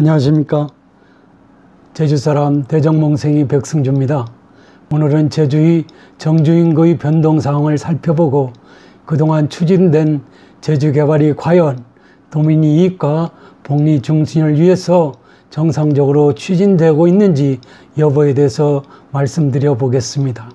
안녕하십니까. 제주 사람 대정몽생이 백승주입니다. 오늘은 제주의 정주인구의 변동 상황을 살펴보고 그동안 추진된 제주 개발이 과연 도민 이익과 복리 중진을 위해서 정상적으로 추진되고 있는지 여부에 대해서 말씀드려 보겠습니다.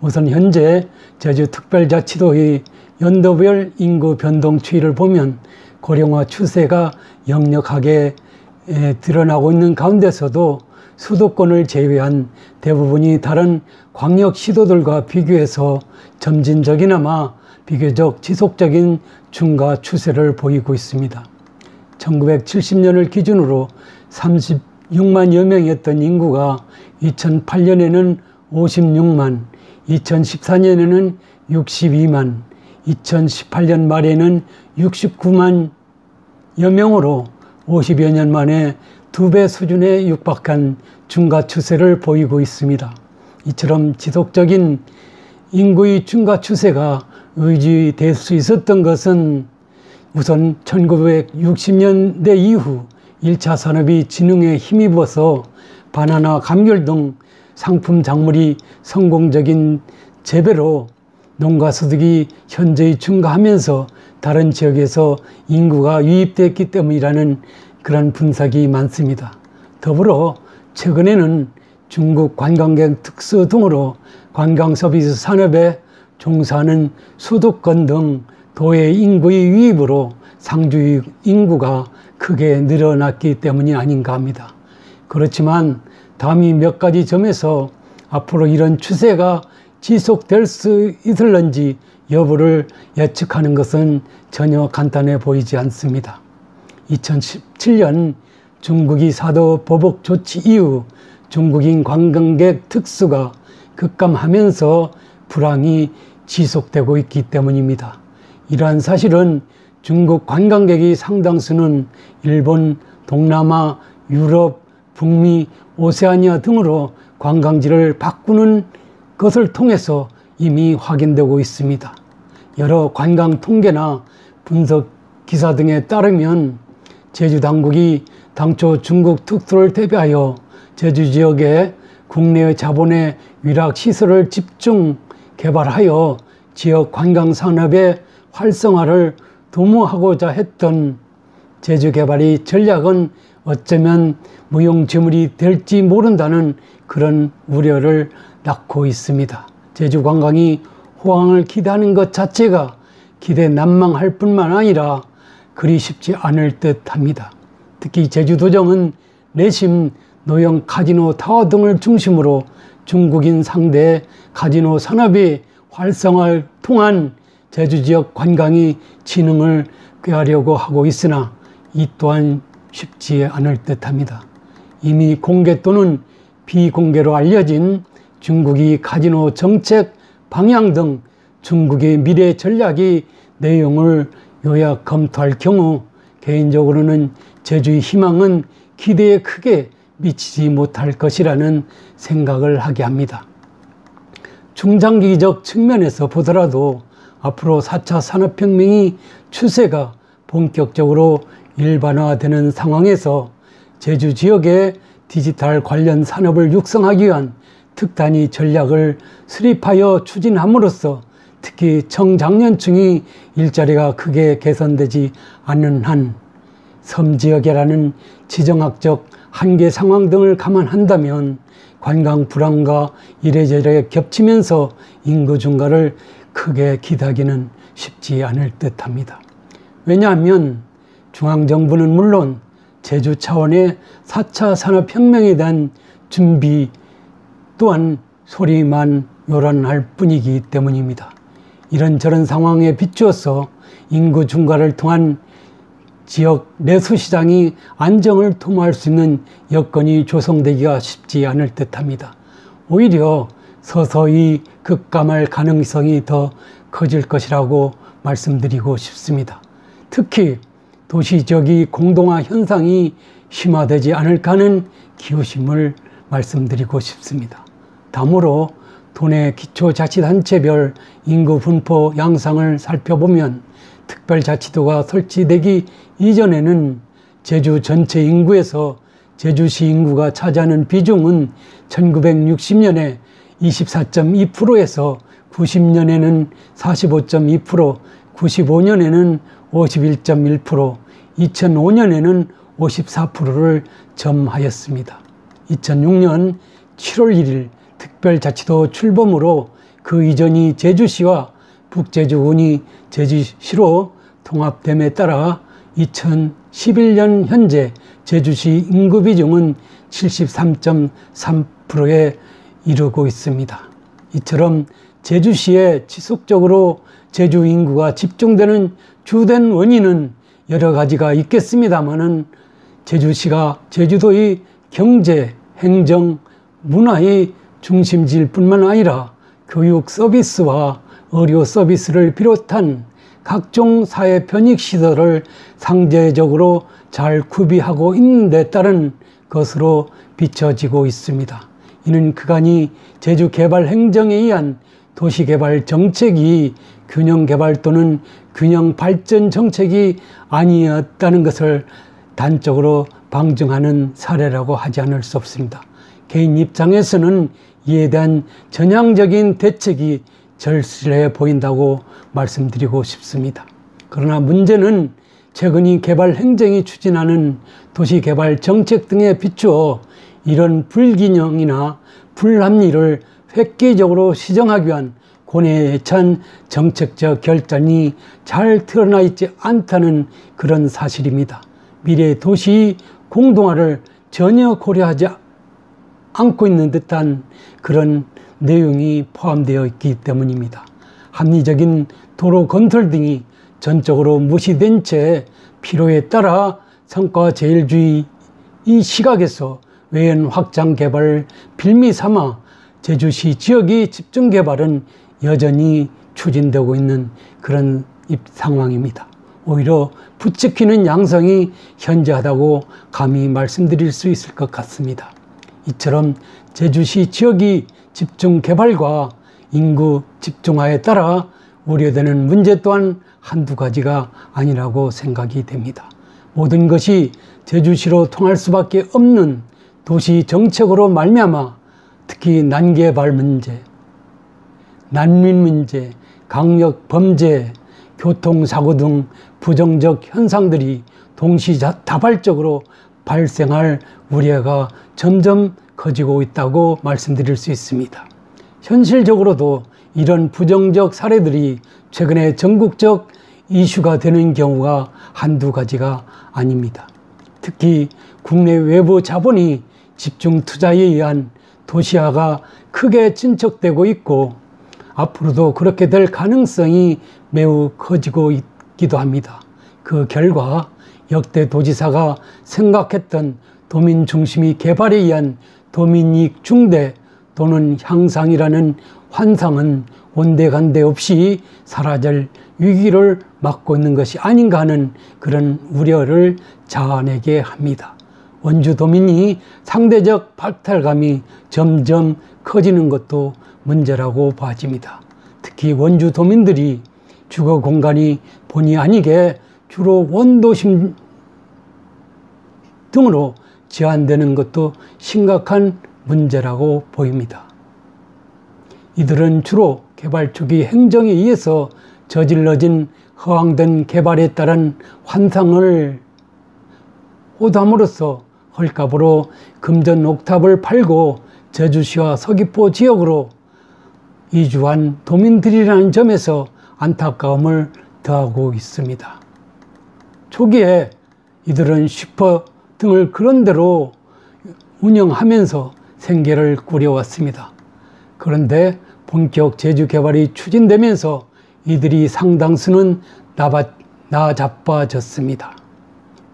우선 현재 제주특별자치도의 연도별 인구 변동 추이를 보면 고령화 추세가 역력하게 드러나고 있는 가운데서도 수도권을 제외한 대부분이 다른 광역 시도들과 비교해서 점진적이나마 비교적 지속적인 중가 추세를 보이고 있습니다. 1970년을 기준으로 36만여 명이었던 인구가 2008년에는 56만, 2014년에는 62만, 2018년 말에는 69만여 명으로 50여 년 만에 두 배 수준에 육박한 중가 추세를 보이고 있습니다. 이처럼 지속적인 인구의 중가 추세가 의지될 수 있었던 것은 우선 1960년대 이후 1차 산업이 진흥에 힘입어서 바나나, 감귤 등 상품 작물이 성공적인 재배로 농가 소득이 현저히 증가하면서 다른 지역에서 인구가 유입됐기 때문이라는 그런 분석이 많습니다. 더불어 최근에는 중국 관광객 특수 등으로 관광 서비스 산업에 종사하는 수도권 등 도의 인구의 유입으로 상주 인구가 크게 늘어났기 때문이 아닌가 합니다. 그렇지만 다음이 몇 가지 점에서 앞으로 이런 추세가 지속될 수 있을런지 여부를 예측하는 것은 전혀 간단해 보이지 않습니다. 2017년 중국이 사도 보복 조치 이후 중국인 관광객 특수가 급감하면서 불황이 지속되고 있기 때문입니다. 이러한 사실은 중국 관광객이 상당수는 일본, 동남아, 유럽, 북미, 오세아니아 등으로 관광지를 바꾸는 것을 통해서 이미 확인되고 있습니다. 여러 관광 통계나 분석 기사 등에 따르면 제주 당국이 당초 중국 특수를 대비하여 제주 지역에 국내의 자본의 위락 시설을 집중 개발하여 지역 관광 산업의 활성화를 도모하고자 했던 제주 개발이 전략은 어쩌면 무용지물이 될지 모른다는 그런 우려를 낳고 있습니다. 제주 관광이 호황을 기대하는 것 자체가 기대 난망할 뿐만 아니라 그리 쉽지 않을 듯 합니다. 특히 제주도정은 내심 노형 카지노 타워 등을 중심으로 중국인 상대 카지노 산업이 활성화를 통한 제주 지역 관광이 진흥을 꾀하려고 하고 있으나 이 또한 쉽지 않을 듯 합니다. 이미 공개 또는 비공개로 알려진 중국이 카지노 정책 방향 등 중국의 미래 전략이 내용을 요약 검토할 경우 개인적으로는 제주의 희망은 기대에 크게 미치지 못할 것이라는 생각을 하게 합니다. 중장기적 측면에서 보더라도 앞으로 4차 산업혁명이 추세가 본격적으로 일반화되는 상황에서 제주 지역의 디지털 관련 산업을 육성하기 위한 특단위 전략을 수립하여 추진함으로써 특히 청장년층이 일자리가 크게 개선되지 않는 한 섬지역이라는 지정학적 한계 상황 등을 감안한다면 관광 불황과 이래저래 겹치면서 인구 증가를 크게 기대하기는 쉽지 않을 듯 합니다. 왜냐하면 중앙정부는 물론 제주 차원의 4차 산업혁명에 대한 준비 또한 소리만 요란할 뿐이기 때문입니다. 이런저런 상황에 비추어서 인구 증가를 통한 지역 내수 시장이 안정을 도모할 수 있는 여건이 조성되기가 쉽지 않을 듯 합니다. 오히려 서서히 급감할 가능성이 더 커질 것이라고 말씀드리고 싶습니다. 특히 도시 지역이 공동화 현상이 심화되지 않을까 하는 기호심을 말씀드리고 싶습니다. 다음으로 도내 기초자치단체별 인구 분포 양상을 살펴보면 특별자치도가 설치되기 이전에는 제주 전체 인구에서 제주시 인구가 차지하는 비중은 1960년에 24.2%에서 90년에는 45.2%, 95년에는 51.1%, 2005년에는 54%를 점하였습니다. 2006년 7월 1일 특별자치도 출범으로 그 이전이 제주시와 북제주군이 제주시로 통합됨에 따라 2011년 현재 제주시 인구 비중은 73.3%에 이르고 있습니다. 이처럼 제주시에 지속적으로 제주 인구가 집중되는 주된 원인은 여러 가지가 있겠습니다만은 제주시가 제주도의 경제, 행정, 문화의 중심지일 뿐만 아니라 교육 서비스와 의료 서비스를 비롯한 각종 사회 편익 시설을 상대적으로 잘 구비하고 있는 데 따른 것으로 비춰지고 있습니다. 이는 그간이 제주 개발 행정에 의한 도시 개발 정책이 균형 개발 또는 균형 발전 정책이 아니었다는 것을 단적으로 방증하는 사례라고 하지 않을 수 없습니다. 개인 입장에서는 이에 대한 전향적인 대책이 절실해 보인다고 말씀드리고 싶습니다. 그러나 문제는 최근이 개발 행정이 추진하는 도시 개발 정책 등에 비추어 이런 불균형이나 불합리를 획기적으로 시정하기 위한 고뇌찬 정책적 결단이 잘 드러나 있지 않다는 그런 사실입니다. 미래 도시 공동화를 전혀 고려하지 않고 있는 듯한 그런 내용이 포함되어 있기 때문입니다. 합리적인 도로 건설 등이 전적으로 무시된 채 필요에 따라 성과 제일주의 이 시각에서 외연 확장 개발 빌미 삼아 제주시 지역의 집중 개발은 여전히 추진되고 있는 그런 상황입니다. 오히려 부추기는 양성이 현저하다고 감히 말씀드릴 수 있을 것 같습니다. 이처럼 제주시 지역이 집중 개발과 인구 집중화에 따라 우려되는 문제 또한 한두 가지가 아니라고 생각이 됩니다. 모든 것이 제주시로 통할 수밖에 없는 도시 정책으로 말미암아 특히 난개발 문제, 난민 문제, 강력 범죄, 교통사고 등 부정적 현상들이 동시다발적으로 발생할 우려가 점점 커지고 있다고 말씀드릴 수 있습니다. 현실적으로도 이런 부정적 사례들이 최근에 전국적 이슈가 되는 경우가 한두 가지가 아닙니다. 특히 국내 외부 자본이 집중 투자에 의한 도시화가 크게 진척되고 있고 앞으로도 그렇게 될 가능성이 매우 커지고 있기도 합니다. 그 결과 역대 도지사가 생각했던 도민 중심의 개발에 의한 도민이익 중대 또는 향상이라는 환상은 온데간데 없이 사라질 위기를 맞고 있는 것이 아닌가 하는 그런 우려를 자아내게 합니다. 원주 도민이 상대적 박탈감이 점점 커지는 것도 문제라고 봐집니다. 특히 원주 도민들이 주거 공간이 본의 아니게 주로 원도심 등으로 제한되는 것도 심각한 문제라고 보입니다. 이들은 주로 개발 초기 행정에 의해서 저질러진 허황된 개발에 따른 환상을 호담으로써 헐값으로 금전 옥탑을 팔고 제주시와 서귀포 지역으로 이주한 도민들이라는 점에서 안타까움을 더하고 있습니다. 초기에 이들은 슈퍼 등을 그런대로 운영하면서 생계를 꾸려왔습니다. 그런데 본격 제주 개발이 추진되면서 이들이 상당수는 나자빠졌습니다.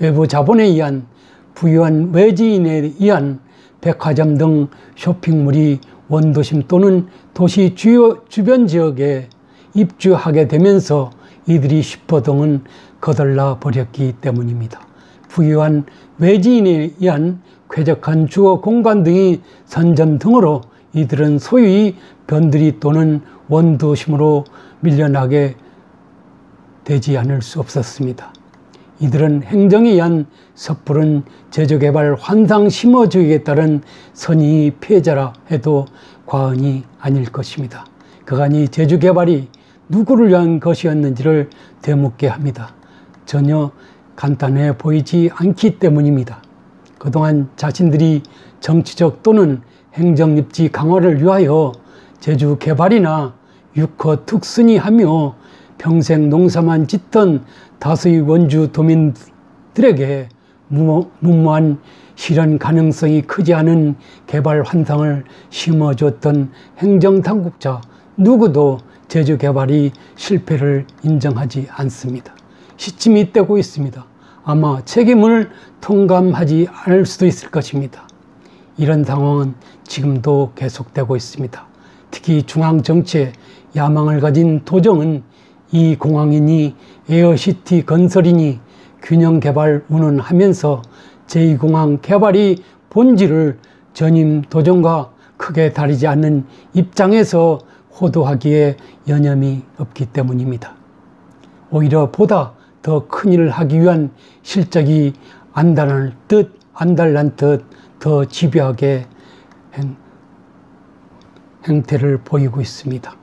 외부 자본에 의한 부유한 외지인에 의한 백화점 등 쇼핑몰이 원도심 또는 도시 주요 주변 지역에 입주하게 되면서 이들이 슈퍼 등은 거덜나 버렸기 때문입니다. 부유한 외지인에 의한 쾌적한 주거 공간 등이 선점 등으로 이들은 소위 변두리 또는 원도심으로 밀려나게 되지 않을 수 없었습니다. 이들은 행정에 의한 섣부른 제조개발 환상 심어주기에 따른 선의 피해자라 해도 과언이 아닐 것입니다. 그간 이 제주개발이 누구를 위한 것이었는지를 되묻게 합니다. 전혀 간단해 보이지 않기 때문입니다. 그동안 자신들이 정치적 또는 행정입지 강화를 위하여 제주 개발이나 육허 특순이 하며 평생 농사만 짓던 다수의 원주 도민들에게 무모한 실현 가능성이 크지 않은 개발 환상을 심어줬던 행정당국자 누구도 제주 개발이 실패를 인정하지 않습니다. 시침이 떼고 있습니다. 아마 책임을 통감하지 않을 수도 있을 것입니다. 이런 상황은 지금도 계속되고 있습니다. 특히 중앙 정치에 야망을 가진 도정은 이 공항이니 에어시티 건설이니 균형 개발 운운하면서 제2공항 개발이 본질을 전임 도정과 크게 다르지 않는 입장에서 호도하기에 여념이 없기 때문입니다. 오히려 보다 더 큰 일을 하기 위한 실적이 안달날 듯, 안달난 듯 더 집요하게 행, 행태를 보이고 있습니다.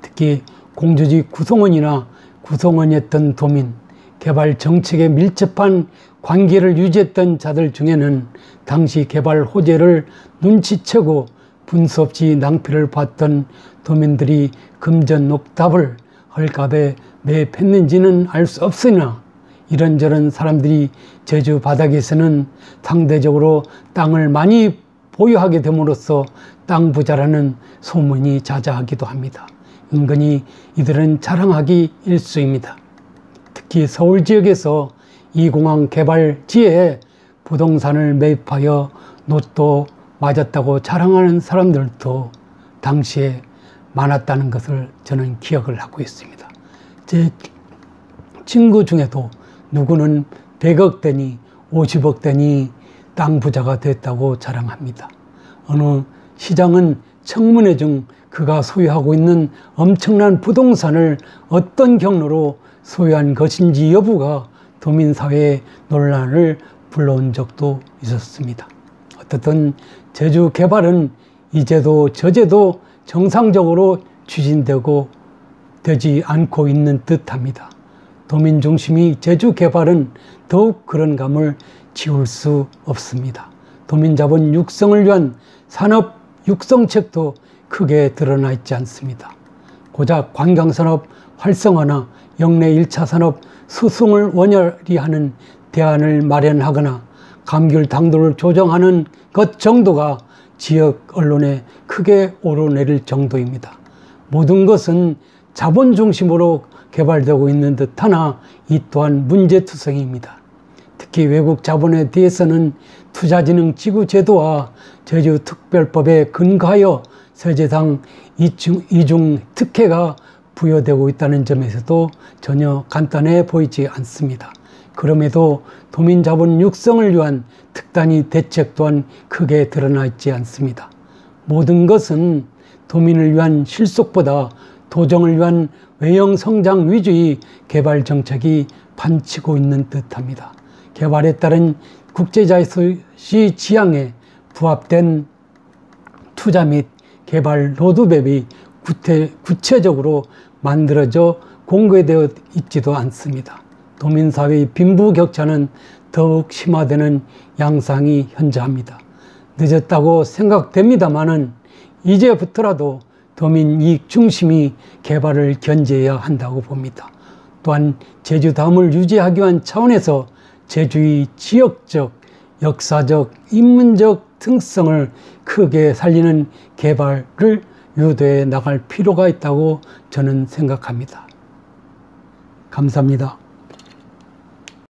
특히 공주지 구성원이나 구성원이었던 도민, 개발 정책에 밀접한 관계를 유지했던 자들 중에는 당시 개발 호재를 눈치채고 분수 없이 낭패를 봤던 도민들이 금전 녹답을 헐값에 매했는지는 알 수 없으나 이런저런 사람들이 제주 바닥에서는 상대적으로 땅을 많이 보유하게 됨으로써 땅 부자라는 소문이 자자하기도 합니다. 은근히 이들은 자랑하기 일수입니다. 특히 서울 지역에서 이 공항 개발지에 부동산을 매입하여 노또 맞았다고 자랑하는 사람들도 당시에 많았다는 것을 저는 기억을 하고 있습니다. 제 친구 중에도 누구는 100억 대니 50억 대니 땅 부자가 됐다고 자랑합니다. 어느 시장은 청문회 중 그가 소유하고 있는 엄청난 부동산을 어떤 경로로 소유한 것인지 여부가 도민사회의 논란을 불러온 적도 있었습니다. 어떻든 제주 개발은 이제도 저제도 정상적으로 추진되고 되지 않고 있는 듯 합니다. 도민 중심이 제주 개발은 더욱 그런 감을 지울 수 없습니다. 도민 자본 육성을 위한 산업 육성책도 크게 드러나 있지 않습니다. 고작 관광산업 활성화나 영내 1차 산업 수승을 원활히 하는 대안을 마련하거나 감귤 당도를 조정하는 것 정도가 지역 언론에 크게 오르내릴 정도입니다. 모든 것은 자본 중심으로 개발되고 있는 듯하나 이 또한 문제투성입니다. 특히 외국 자본에 대해서는 투자진흥 지구 제도와 제주특별법에 근거하여 세제상 이중, 이중 특혜가 부여되고 있다는 점에서도 전혀 간단해 보이지 않습니다. 그럼에도 도민 자본 육성을 위한 특단의 대책 또한 크게 드러나 있지 않습니다. 모든 것은 도민을 위한 실속보다 도정을 위한 외형 성장 위주의 개발 정책이 반치고 있는 듯합니다. 개발에 따른 국제자유시 지향에 부합된 투자 및 개발 로드맵이 구태, 구체 적으로 만들어져 공개되어 있지도 않습니다. 도민사회의 빈부격차는 더욱 심화되는 양상이 현저합니다. 늦었다고 생각됩니다만은 이제부터라도 도민 이익 중심이 개발을 견제해야 한다고 봅니다. 또한 제주담을 유지하기 위한 차원에서 제주의 지역적, 역사적, 인문적 특성을 크게 살리는 개발을 유도해 나갈 필요가 있다고 저는 생각합니다. 감사합니다.